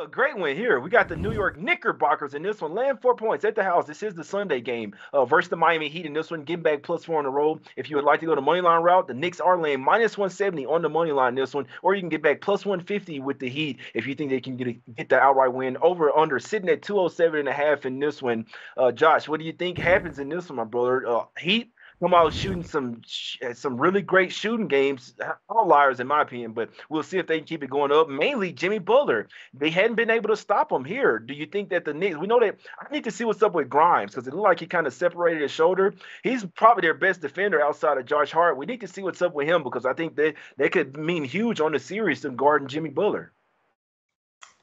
A great win here. We got the New York Knickerbockers in this one, Land four points at the house. This is the Sunday game uh, versus the Miami Heat in this one, getting back plus four on the road. If you would like to go the money line route, the Knicks are laying minus 170 on the money line in this one, or you can get back plus 150 with the Heat if you think they can get a, get the outright win. Over under sitting at 207 and a half in this one. Uh, Josh, what do you think happens in this one, my brother? Uh, Heat come out shooting some uh, some really great shooting games. All liars in my opinion, but we'll see if they can keep it going up. Mainly Jimmy Butler. They hadn't been able to stop him here. Do you think that the Knicks? We know that I need to see what's up with Grimes because it looked like he kind of separated his shoulder. He's probably their best defender outside of Josh Hart. We need to see what's up with him because I think that they could mean huge on the series to guarding Jimmy Butler.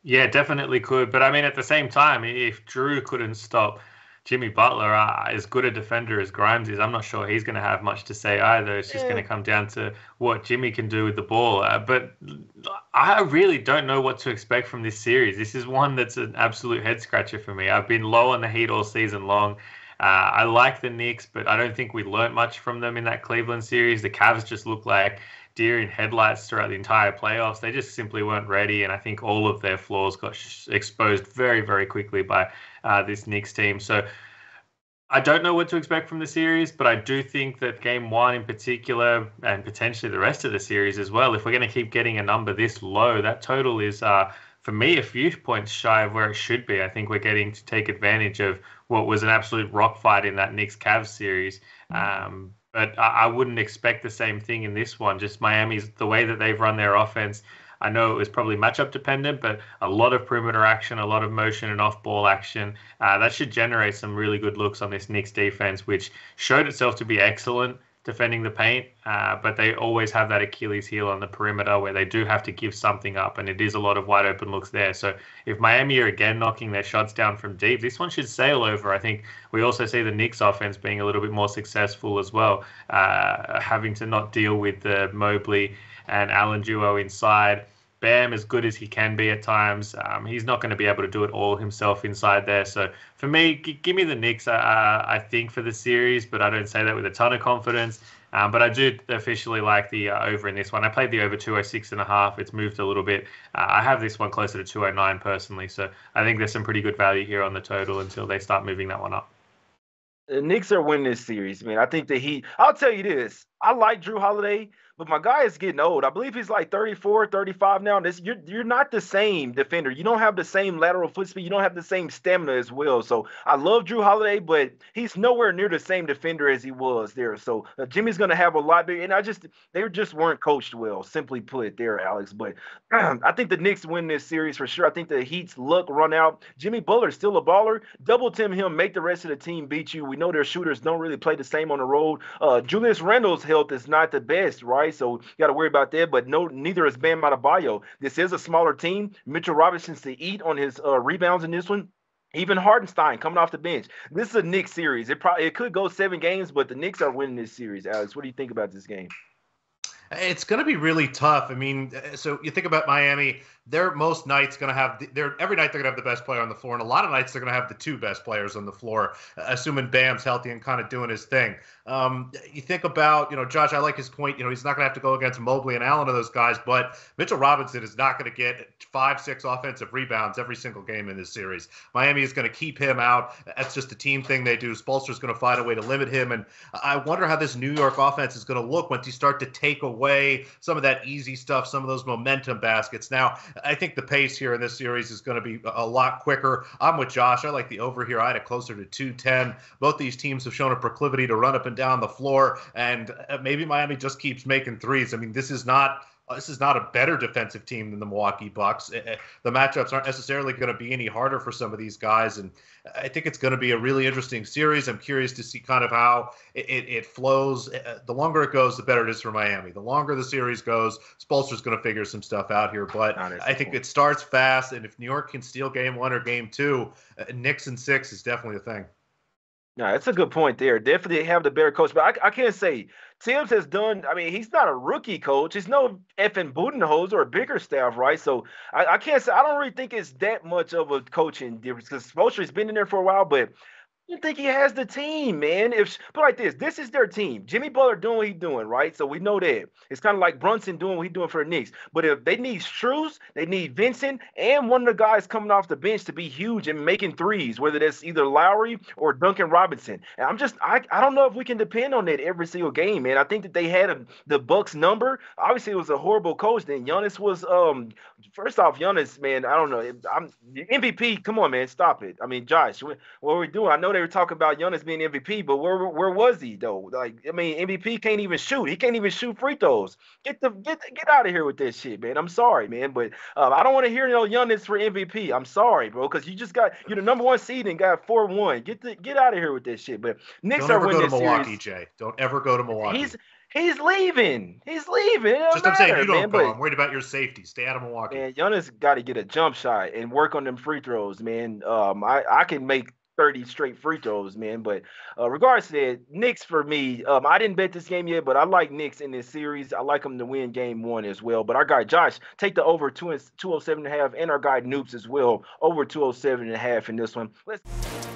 Yeah, definitely could. But I mean, at the same time, if Jrue couldn't stop Jimmy Butler, uh, as good a defender as Grimes is, I'm not sure he's going to have much to say either. It's just yeah. going to come down to what Jimmy can do with the ball. Uh, but I really don't know what to expect from this series. This is one that's an absolute head scratcher for me. I've been low on the Heat all season long. Uh, I like the Knicks, but I don't think we learned much from them in that Cleveland series. The Cavs just look like deer in headlights throughout the entire playoffs. They just simply weren't ready, and I think all of their flaws got sh- exposed very, very quickly by uh, this Knicks team. So I don't know what to expect from the series, but I do think that game one in particular, and potentially the rest of the series as well, if we're going to keep getting a number this low, that total is. Uh, for me, a few points shy of where it should be. I think we're getting to take advantage of what was an absolute rock fight in that Knicks Cavs series. Mm. Um, but I, I wouldn't expect the same thing in this one. Just Miami's the way that they've run their offense. I know it was probably matchup dependent, but a lot of perimeter action, a lot of motion and off ball action. Uh, that should generate some really good looks on this Knicks defense, which showed itself to be excellent defending the paint, uh, but they always have that Achilles heel on the perimeter where they do have to give something up, and it is a lot of wide open looks there. So if Miami are again knocking their shots down from deep, this one should sail over. I think we also see the Knicks offense being a little bit more successful as well, uh, having to not deal with the Mobley and Allen duo inside. Bam as good as he can be at times. Um, he's not going to be able to do it all himself inside there. So for me, g- give me the Knicks. Uh, uh, I think for the series, but I don't say that with a ton of confidence. Um, but I do officially like the uh, over in this one. I played the over 206 and a half. It's moved a little bit. Uh, I have this one closer to 209 personally. So I think there's some pretty good value here on the total until they start moving that one up. The Knicks are winning this series, man. I think the Heat. I'll tell you this. I like Jrue Holiday but my guy is getting old. I believe he's like 34, 35 now. This you're you're not the same defender. You don't have the same lateral foot speed. You don't have the same stamina as well. So I love Jrue Holiday, but he's nowhere near the same defender as he was there. So uh, Jimmy's gonna have a lot bigger. And I just they just weren't coached well, simply put there, Alex. But I think the Knicks win this series for sure. I think the Heat's luck run out. Jimmy Butler's still a baller. Double team him, make the rest of the team beat you. We know their shooters don't really play the same on the road. Uh, Julius Randle's health is not the best, right? So you got to worry about that. But no, neither is Bam Adebayo. This is a smaller team. Mitchell Robinson's to eat on his uh, rebounds in this one. Even Hartenstein coming off the bench. This is a Knicks series. It probably it could go seven games, but the Knicks are winning this series. Alex, what do you think about this game? It's going to be really tough. I mean, so you think about Miami they're most nights going to have they're every night they're going to have the best player on the floor, and a lot of nights they're going to have the two best players on the floor, assuming Bam's healthy and kind of doing his thing. Um, you think about you know Josh, I like his point. You know he's not going to have to go against Mobley and Allen or those guys, but Mitchell Robinson is not going to get five six offensive rebounds every single game in this series. Miami is going to keep him out. That's just a team thing they do. Spoelstra's going to find a way to limit him, and I wonder how this New York offense is going to look once you start to take away some of that easy stuff, some of those momentum baskets. Now I think the pace here in this series is going to be a lot quicker. I'm with Josh. I like the over here. I had it closer to 210. Both these teams have shown a proclivity to run up and down the floor, and uh, maybe Miami just keeps making threes. I mean, this is not uh, this is not a better defensive team than the Milwaukee Bucks. Uh, the matchups aren't necessarily going to be any harder for some of these guys, and I think it's going to be a really interesting series. I'm curious to see kind of how it, it, it flows. Uh, the longer it goes, the better it is for Miami. The longer the series goes, Spoelstra's going to figure some stuff out here. But I think it starts fast, and if New York can steal game one or game two, uh, Knicks and six is definitely a thing. No, that's a good point there. Definitely have the better coach, but I, I can't say Thibs has done. I mean, he's not a rookie coach. He's no effing Budenholzer or bigger staff, right? So I, I, can't say. I don't really think it's that much of a coaching difference because Spoelstra's been in there for a while, but don't think he has the team, man. If but like this, this is their team. Jimmy Butler doing what he's doing, right? So we know that it's kind of like Brunson doing what he's doing for the Knicks. But if they need Strus, they need Vincent, and one of the guys coming off the bench to be huge and making threes, whether that's either Lowry or Duncan Robinson. And I'm just, I, I don't know if we can depend on that every single game, man. I think that they had a, the Bucks number. Obviously, it was a horrible coach. Then Giannis was, um, first off, Giannis, man. I don't know. I'm MVP. Come on, man, stop it. I mean, Josh, what, what are we doing? I know they were talking about Giannis being MVP, but where where was he though? Like, I mean, MVP can't even shoot. He can't even shoot free throws. Get the get get out of here with this shit, man. I'm sorry, man, but um, I don't want to hear no Giannis for MVP. I'm sorry, bro, because you just got you're the number one seed and got four one. Get the get out of here with this shit. But Knicks Don't are ever winning go to this Milwaukee, series. Jay. Don't ever go to Milwaukee. He's he's leaving. He's leaving. Just I'm saying you don't man, go. but- I'm worried about your safety. Stay out of Milwaukee. Man, Giannis got to get a jump shot and work on them free throws, man. Um, I, I can make 30 straight free throws, man. But uh, regardless of that, Knicks for me, um, I didn't bet this game yet, but I like Knicks in this series. I like them to win game one as well. But our guy Josh, take the over two and 207 and a half, and our guy Noops as well, over 207 and a half in this one. Let's